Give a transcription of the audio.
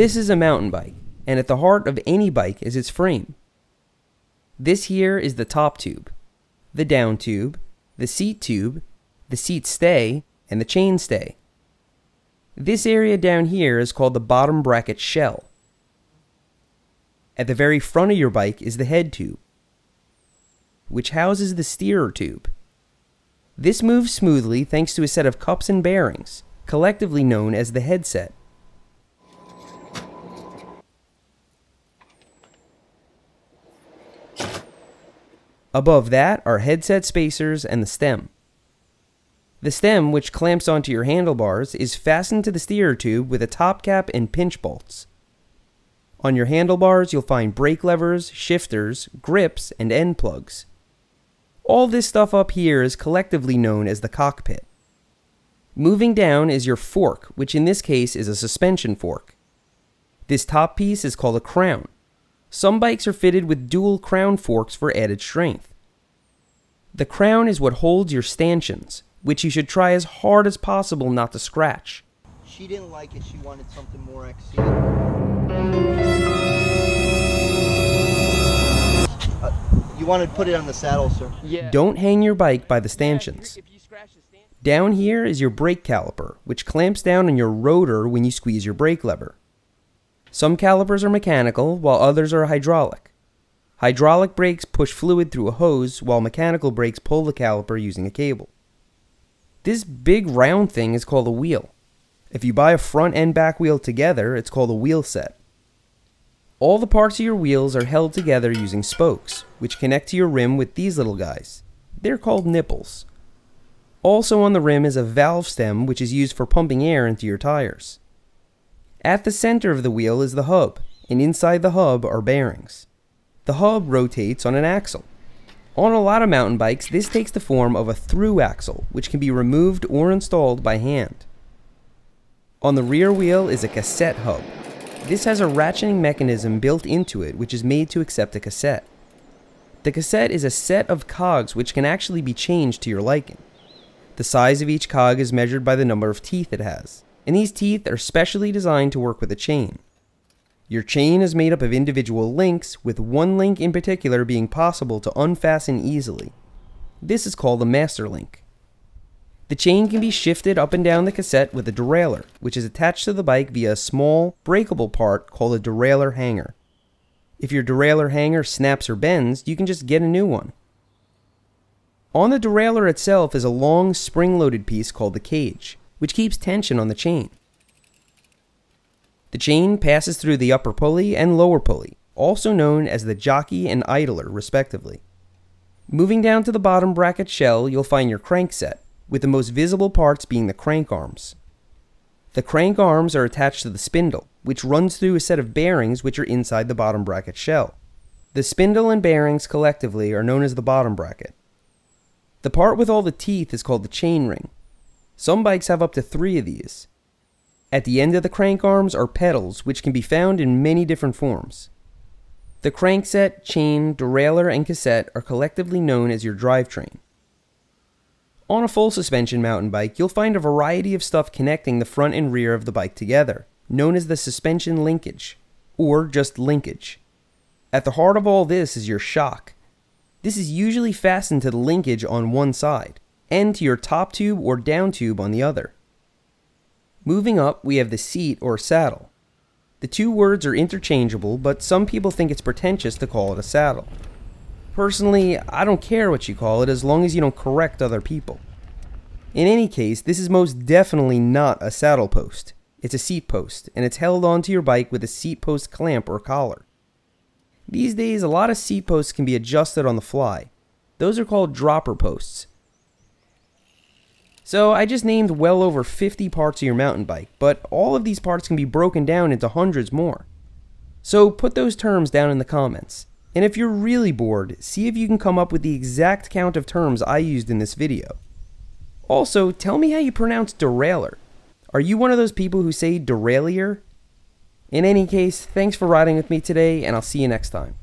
This is a mountain bike, and at the heart of any bike is its frame. This here is the top tube, the down tube, the seat tube, the seat stay, and the chain stay. This area down here is called the bottom bracket shell. At the very front of your bike is the head tube, which houses the steerer tube. This moves smoothly thanks to a set of cups and bearings, collectively known as the headset. Above that are headset spacers and the stem. The stem, which clamps onto your handlebars, is fastened to the steerer tube with a top cap and pinch bolts. On your handlebars, you'll find brake levers, shifters, grips, and end plugs. All this stuff up here is collectively known as the cockpit. Moving down is your fork, which in this case is a suspension fork. This top piece is called a crown. Some bikes are fitted with dual crown forks for added strength. The crown is what holds your stanchions, which you should try as hard as possible not to scratch. She didn't like it. She wanted something more XC. Uh, you wanted to put it on the saddle, sir. Yeah. Don't hang your bike by the stanchions. if you scratch the stand- Down here is your brake caliper, which clamps down on your rotor when you squeeze your brake lever. Some calipers are mechanical, while others are hydraulic. Hydraulic brakes push fluid through a hose, while mechanical brakes pull the caliper using a cable. This big round thing is called a wheel. If you buy a front and back wheel together, it's called a wheel set. All the parts of your wheels are held together using spokes, which connect to your rim with these little guys. They're called nipples. Also on the rim is a valve stem which is used for pumping air into your tires. At the center of the wheel is the hub, and inside the hub are bearings. The hub rotates on an axle. On a lot of mountain bikes, this takes the form of a through axle, which can be removed or installed by hand. On the rear wheel is a cassette hub. This has a ratcheting mechanism built into it which is made to accept a cassette. The cassette is a set of cogs which can actually be changed to your liking. The size of each cog is measured by the number of teeth it has, and these teeth are specially designed to work with a chain. Your chain is made up of individual links, with one link in particular being possible to unfasten easily. This is called the master link. The chain can be shifted up and down the cassette with a derailleur, which is attached to the bike via a small, breakable part called a derailleur hanger. If your derailleur hanger snaps or bends, you can just get a new one. On the derailleur itself is a long spring-loaded piece called the cage, which keeps tension on the chain. The chain passes through the upper pulley and lower pulley, also known as the jockey and idler, respectively. Moving down to the bottom bracket shell, you'll find your crank set, with the most visible parts being the crank arms. The crank arms are attached to the spindle, which runs through a set of bearings which are inside the bottom bracket shell. The spindle and bearings collectively are known as the bottom bracket. The part with all the teeth is called the chain ring. Some bikes have up to three of these. At the end of the crank arms are pedals, which can be found in many different forms. The crankset, chain, derailleur, and cassette are collectively known as your drivetrain. On a full suspension mountain bike, you'll find a variety of stuff connecting the front and rear of the bike together, known as the suspension linkage, or just linkage. At the heart of all this is your shock. This is usually fastened to the linkage on one side, and to your top tube or down tube on the other. Moving up, we have the seat or saddle. The two words are interchangeable, but some people think it's pretentious to call it a saddle. Personally, I don't care what you call it as long as you don't correct other people. In any case, this is most definitely not a saddle post. It's a seat post, and it's held onto your bike with a seat post clamp or collar. These days, a lot of seat posts can be adjusted on the fly. Those are called dropper posts. So I just named well over 50 parts of your mountain bike, but all of these parts can be broken down into hundreds more. So put those terms down in the comments. And if you're really bored, see if you can come up with the exact count of terms I used in this video. Also, tell me how you pronounce derailleur. Are you one of those people who say derailleur? In any case, thanks for riding with me today, and I'll see you next time.